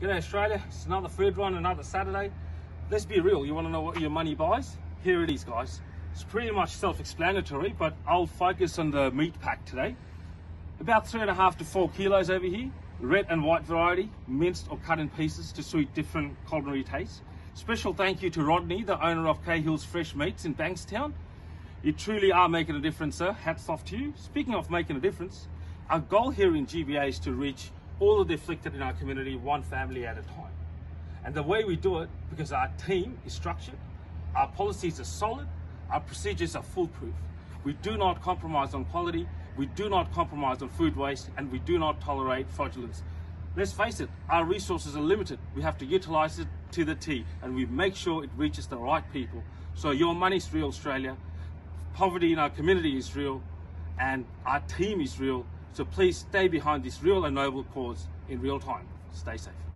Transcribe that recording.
G'day Australia, it's another food run, another Saturday. Let's be real, you want to know what your money buys? Here it is guys. It's pretty much self-explanatory, but I'll focus on the meat pack today. About three and a half to four kilos over here. Red and white variety, minced or cut in pieces to suit different culinary tastes. Special thank you to Rodney, the owner of Cahill's Fresh Meats in Bankstown. You truly are making a difference, sir. Hats off to you. Speaking of making a difference, our goal here in GBA is to reach all of the afflicted in our community, one family at a time. And the way we do it, because our team is structured, our policies are solid, our procedures are foolproof. We do not compromise on quality, we do not compromise on food waste, and we do not tolerate fraudulence. Let's face it, our resources are limited. We have to utilize it to the T, and we make sure it reaches the right people. So your money's real, Australia. Poverty in our community is real, and our team is real. So please stay behind this real and noble cause in real time. Stay safe.